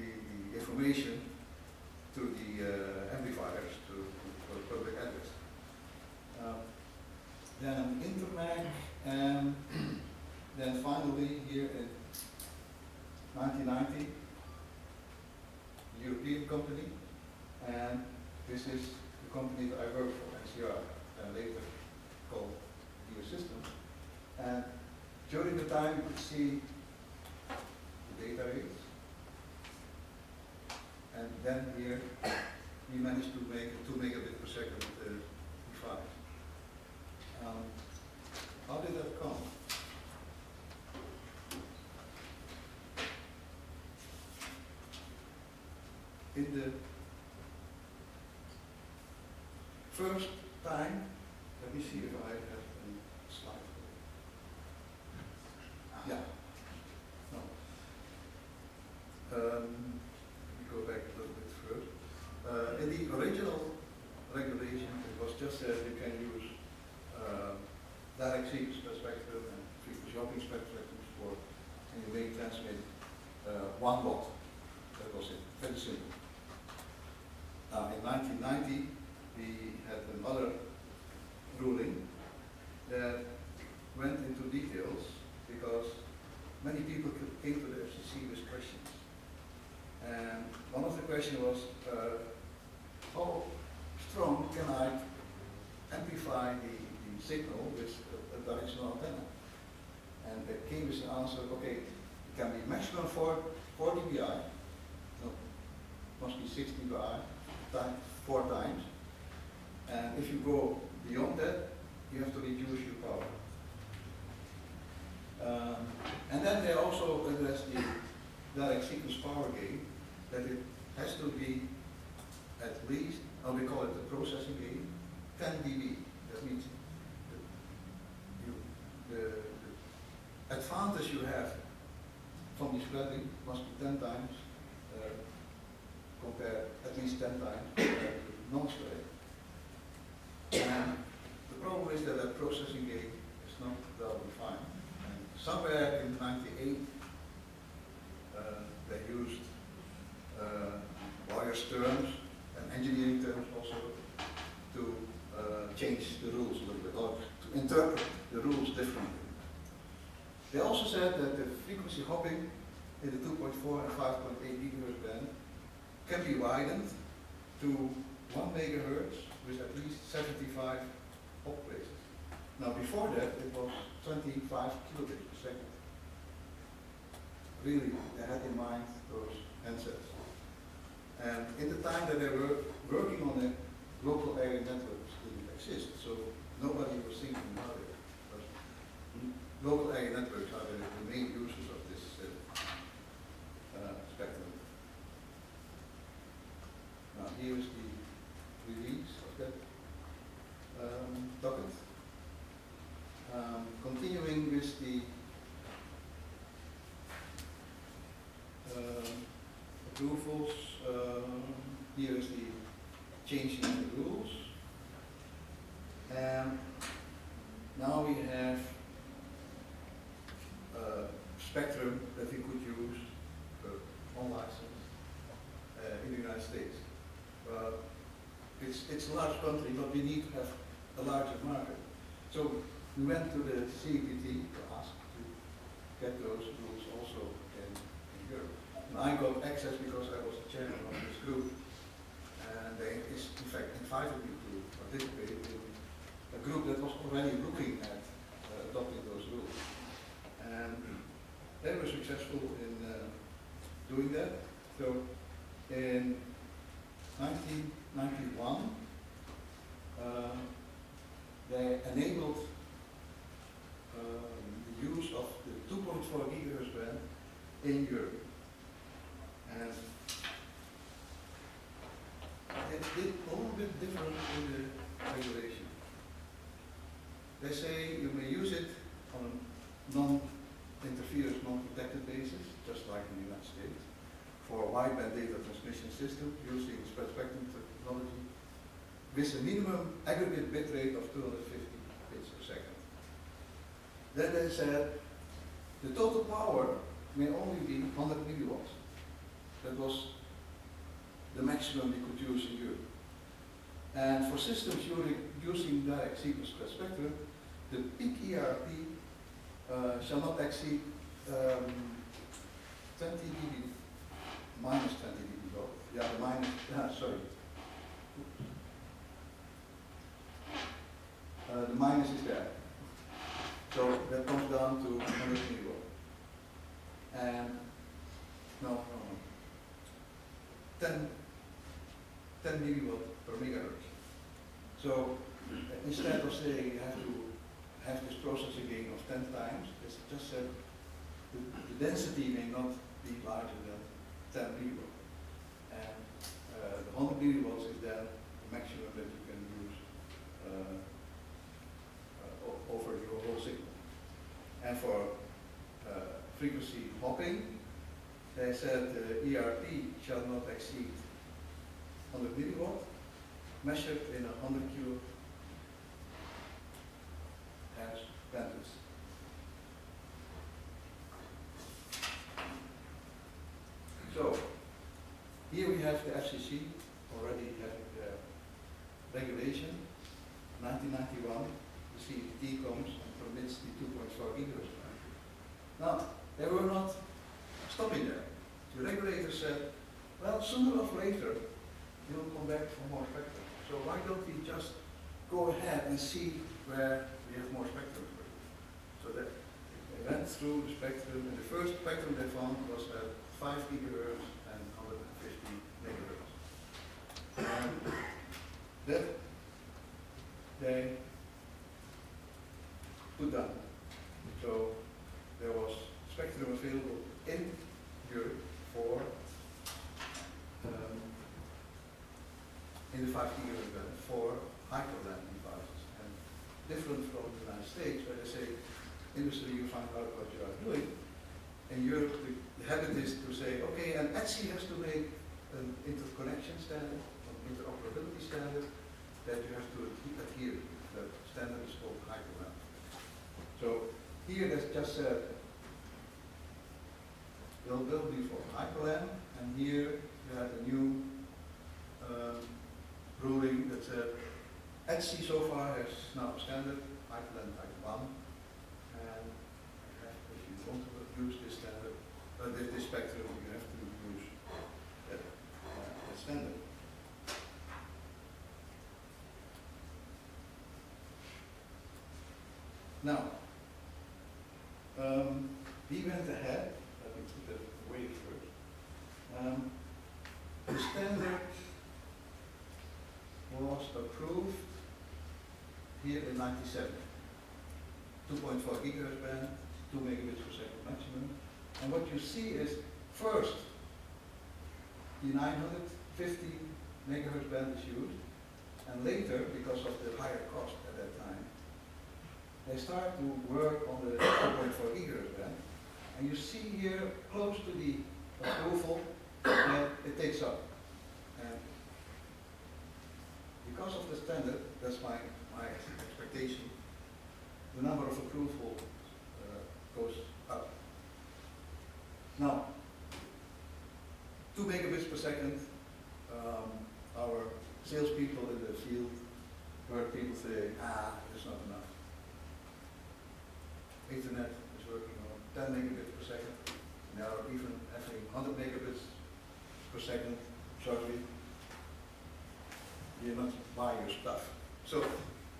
the, the information to the uh, amplifiers to, the public address. Uh, then an intermag, and then finally here in 1990, European company, and this is the company that I work for, NCR, and later called Geosystems. And during the time you could see the data rates, and then here we managed to make a 2 megabit per second uh, device. Um, how did that come? In the first time, let me see if I have a slide. Yeah. No. Um, let me go back a little bit further. Uh, in the original regulation, it was just that you can use uh, sequence spectrum and frequency hopping spectrums for, and you transmit uh, one watt. That was it, very simple. Now, in 1990, we had another ruling that went into details because many people came to the FCC with questions. And one of the questions was, uh, how strong can I amplify the signal with a, directional antenna? And they came with the answer, okay, it can be maximum 4, 4 dBi, no, must be 60 dBi, time, four times. And if you go beyond that, you have to reduce your power. Um, and then they also address the direct sequence power gain, that it has to be at least, or we call it the processing gain, 10 dB. That means the, you, the, the advantage you have from the spreading must be 10 times uh, compared, at least 10 times non-spreading. And the problem is that that processing gain is not well defined. And somewhere in 98, uh, they used uh, lawyers' terms and engineering terms also to uh, change the rules a little bit, or to interpret the rules differently. They also said that the frequency hopping in the 2.4 and 5.8 gigahertz band can be widened to 1 megahertz with at least 75 hop places. Now before that it was 25 kilobits per second. Really, they had in mind those handsets. And in the time that they were working on it, local area networks didn't exist, so nobody was thinking about it. Local area networks are the, main users of this uh, uh, spectrum. Now here is the release of that um, docket. Um, continuing with the um, approvals, um, here is the changing the rules. And now we have uh, spectrum that we could use uh, on license uh, in the United States. Uh, it's, it's a large country, but we need to have a larger market. So we went to the CEPT to ask to get those rules also in, in Europe. And I got access because I was the chairman of this group. And they in fact invited me to participate in a group that was already looking at uh, adopting those rules. And they were successful in uh, doing that. So in 1991, uh, they enabled um, the use of the 2.4 gigahertz band in Europe. And it did a little bit different in the regulation. They say you may use it on non-interference, non-protected basis, just like in the United States, for wideband data transmission system using spread spectrum technology with a minimum aggregate bit rate of 250 bits per second. Then they said the total power may only be 100 milliwatts. That was the maximum we could use in Europe. And for systems using, direct sequence spread spectrum, the peak ERP uh, shall not exceed um, 20 dB, minus 20 dB. Yeah, the minus, ah, sorry. Uh, the minus is there. So that comes down to 100 milliwatt. And, no, no, no. 10, 10 milliwatt per megahertz. So uh, instead of saying you have to have this processing gain of 10 times, it's just said the, the density may not be larger than 10 milliwatt. And uh, the 100 milliwatts is the maximum that you can use uh, uh, over your whole signal. And for uh, frequency hopping, they said the ERP shall not exceed 100 milliwatt, measured in a 100 kilo hertz bandwidth. So, here we have the FCC already having the uh, regulation, 1991, the CEPT comes and permits the 2.4 gigahertz. Now, they were not stopping there. The regulator said, well, sooner or later, we'll come back for more spectrum. So why don't we just go ahead and see where we have more spectrum for you? So that they went through the spectrum, and the first spectrum they found was at 5 gigahertz and 150 megahertz. And that they put down. So there was spectrum available in Europe for um, in the 5 gigahertz band for HIPERLAN devices. And different from the United States, where they say, industry, you find out what you are doing. In Europe, the, habit is to say, okay, and ETSI has to make an interconnection standard, an interoperability standard, that you have to adhe- adhere. The standard is called HIPERLAN. So here that's just said, will will be for HIPERLAN, and here you have a new um, ruling that said ETSI so far has now standard HIPERLAN type one, and if you want to use this standard, uh, this, this spectrum, you have to use that, uh, that standard. Now, um, we went ahead, let me put that away first. Um, the standard was approved here in ninety-seven. Two point four gigahertz band, two megabits per second maximum. And what you see is, first, the nine hundred fifty megahertz band is used, and later, because of the higher cost at that time, they start to work on the 2.4 gigahertz band, and you see here, close to the approval, that it takes up. And because of the standard, that's my, my expectation, the number of approval uh, goes up. Now, two megabits per second, um, our salespeople in the field heard people say, ah, it's not enough. Ethernet is working on 10 megabits per second. Now even having 100 megabits per second, sorry, you're not buy your stuff. So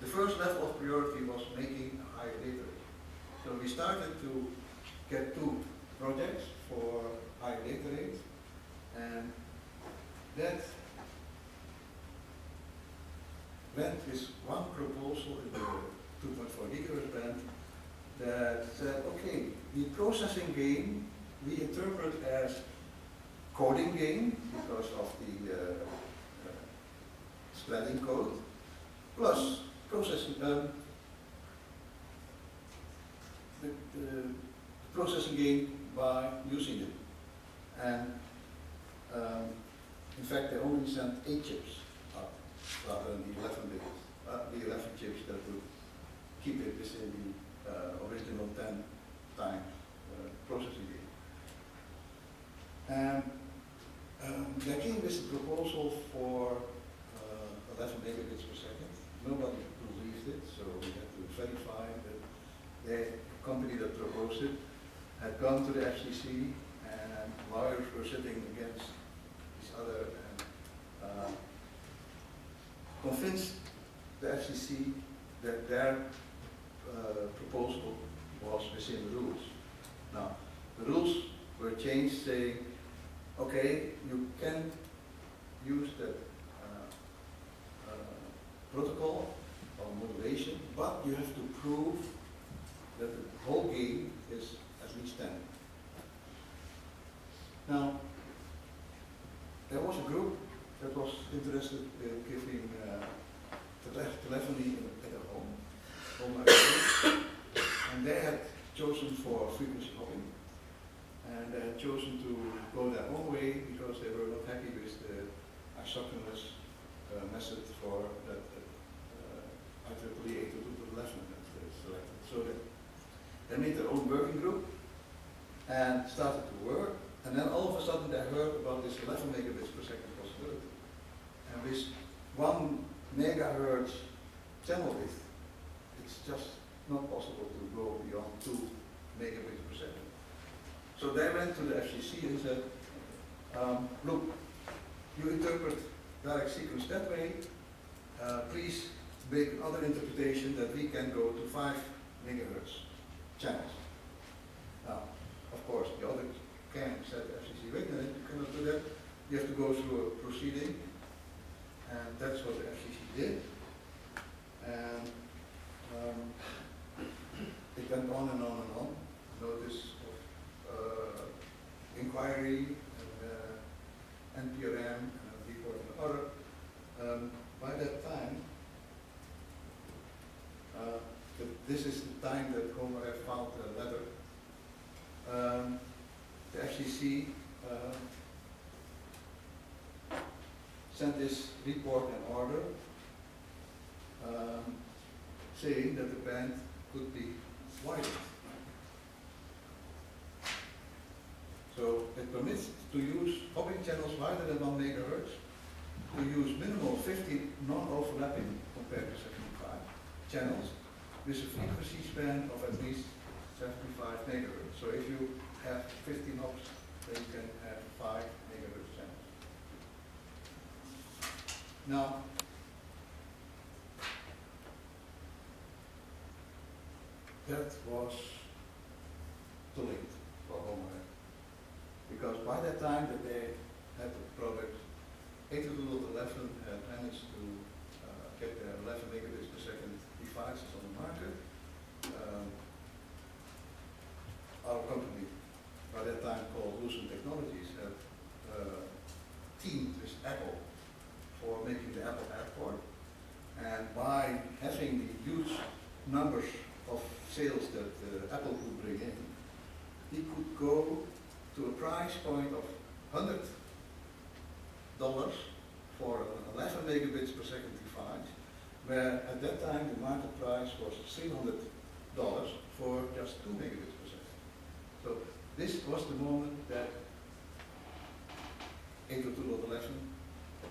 the first level of priority was making a higher data rate. So we started to get two projects for higher data rate, and that went with one proposal in the 2.4 gigahertz band that said, okay, the processing gain we interpret as coding gain because of the uh, uh, spelling code, plus processing, um, the, the processing gain by using it. And um, in fact, they only sent eight chips up rather than the 11 bits, uh, the 11 chips that would keep it within the uh, original 10 times uh, processing gain. And Um, They came this proposal for uh, 11 megabits per second. Nobody believed it, so we had to verify that the company that proposed it had gone to the FCC and lawyers were sitting against each other and uh, convinced the FCC that their uh, proposal was within the rules. Now, the rules were changed saying, okay, you can use that uh, uh, protocol or modulation, but you have to prove that the whole game is at least 10. Now, there was a group that was interested in giving uh, tele- telephony at a home, home and they had chosen for frequency hopping, and they had chosen to go their own way because they were not happy with the isochronous uh, method for that uh, IEEE 802.11 that selected. So they, they made their own working group and started to work, and then all of a sudden they heard about this 11 megabits per second possibility. And with one megahertz channel width, it's just not possible to go beyond two megabits per second. So they went to the FCC and said, um, look, you interpret direct sequence that way, uh, please make another interpretation that we can go to five megahertz channels. Now, of course, the other camp said, FCC, wait a minute, you cannot do that, you have to go through a proceeding, and that's what the FCC did. And um, it went on and on and on. Notice inquiry, and, uh, NPRM, and a report and. Um, by that time, uh, th- this is the time that HomeRF had filed a letter. Um, the FCC uh, sent this report and order um, saying that the band could be widened. So it permits to use hopping channels wider than one megahertz, to use minimal 50 non-overlapping compared to 75 channels with a frequency span of at least 75 megahertz. So if you have 50 knobs, then you can have 5 megahertz channels. Now, that was too late for HomeRF. Because by that time that they had the product, 802.11 had managed to uh, get their 11 megabits per second devices on the market. Um, our company, by that time called Lucent Technologies, had uh, teamed with Apple for making the Apple Airport. And by having the huge numbers of sales that uh, Apple could bring in, he could go to a price point of hundred dollars for an 11 megabits per second device, where at that time the market price was 300 dollars for just two megabits per second. So this was the moment that 802.11,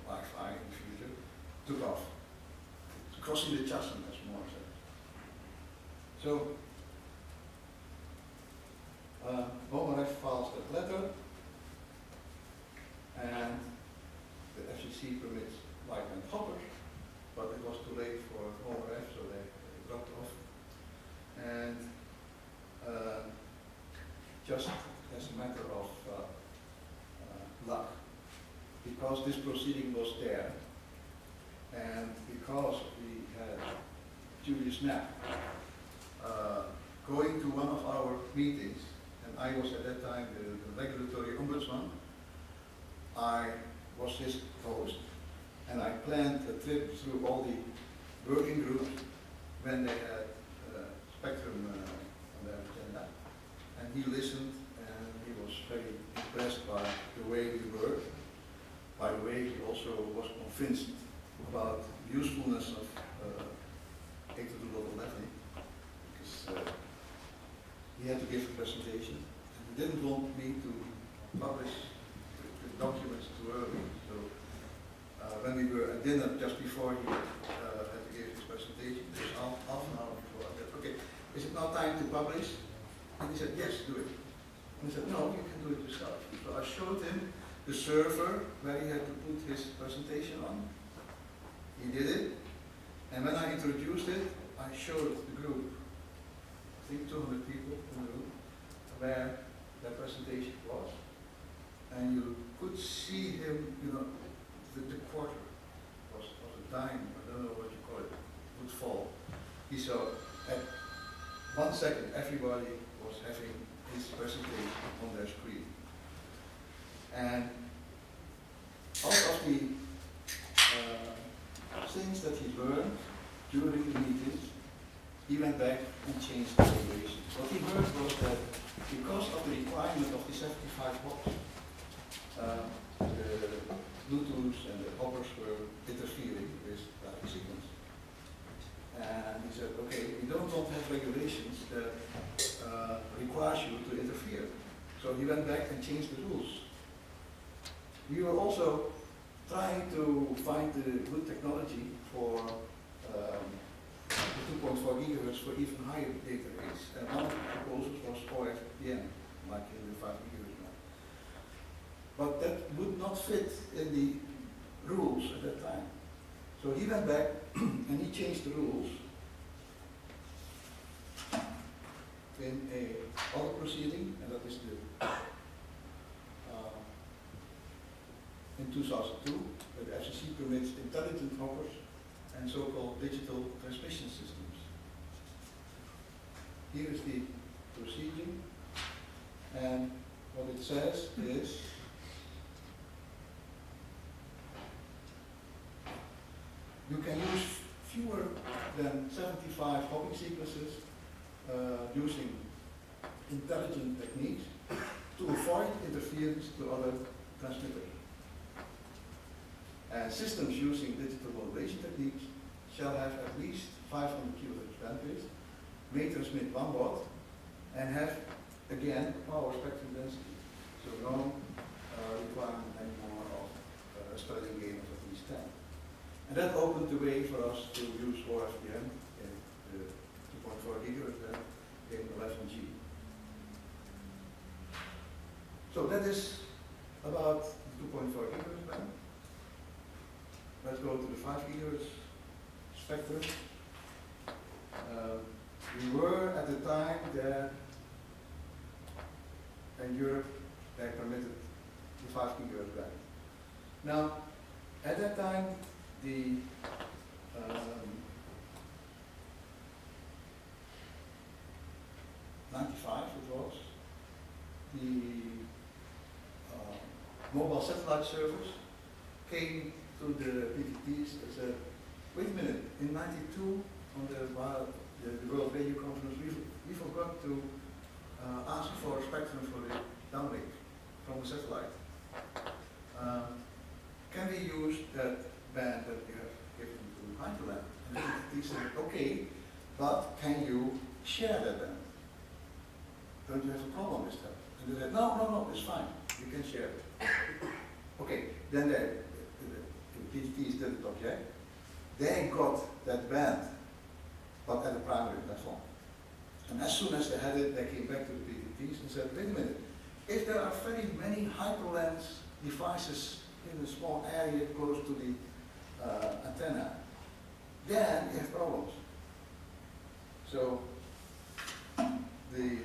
Wi-Fi in the future, took off. Crossing the chasm, as Moore said. So, uh, HomeRF files that letter, and the FCC permits light and hoppers, but it was too late for HomeRF, so they they dropped off. And uh, just as a matter of uh, uh, luck, because this proceeding was there, and because we had Julius Knapp uh, going to one of our meetings, and I was at that time the, the regulatory ombudsman, I was his host, and I planned a trip through all the working groups when they had uh, Spectrum uh, on their agenda. And he listened, and he was very impressed by the way we worked. By the way, he also was convinced about the usefulness of uh, 802.11 because uh, he had to give a presentation and he didn't want me to publish the, the documents too early. So uh, when we were at dinner just before he uh, had to give his presentation, just half, half an hour before, I said, okay, is it now time to publish? And he said, yes, do it. And he said, no, you can do it yourself. So I showed him the server where he had to put his presentation on. He did it. And when I introduced it, I showed the group, I think 200 people in the room, where that presentation was. And you could see him, you know, the, the quarter was, was a dime, I don't know what you call it, would fall. He saw at one second everybody was having his presentation on their screen. And out of the uh, things that he learned during the meetings, he went back and changed the regulation. What he heard was that because of the requirement of the 75 watts, uh, the Bluetooth and the hoppers were interfering with direct signals. And he said, okay, we don't want to have regulations that uh, requires you to interfere. So he went back and changed the rules. We were also trying to find the good technology for um, the 2.4 gigahertz for even higher data rates. And one of the proposals was OFDM, like in the 5 gigahertz band. But that would not fit in the rules at that time. So he went back and he changed the rules in a other proceeding, and that is the uh, in 2002, where the FCC permits intelligent hoppers and so-called digital transmission systems. Here is the procedure, and what it says is you can use fewer than 75 hopping sequences uh, using intelligent techniques to avoid interference to other transmitters. And systems using digital modulation techniques shall have at least 500 kilohertz bandwidth, may transmit one watt, and have, again, power spectrum density. So no uh, requirement anymore of uh, a spreading gain of at least 10. And that opened the way for us to use OFDM in the 2.4 gigahertz in 11G. So that is about 2.4 gigahertz. Let's go to the 5 gigahertz spectrum. Uh, we were at the time that in Europe they permitted the 5 gigahertz band. Now, at that time, the um, 95 it was, the uh, mobile satellite service came to the PTTs and said, wait a minute, in 92 on the, the, World Radio Conference, we, we forgot to uh, ask for spectrum for the downlink from the satellite. Um, can we use that band that we have given to HIPERLAN? And PTT said, okay, but can you share that band? Don't you have a problem with that? And they said, no, no, no, it's fine, you can share it. okay, then they, the PTTs didn't object. They got that band, but at the primary platform. And as soon as they had it, they came back to the PTTs and said, wait a minute, if there are very many HIPERLANs devices in a small area close to the uh, antenna, then you have problems. So the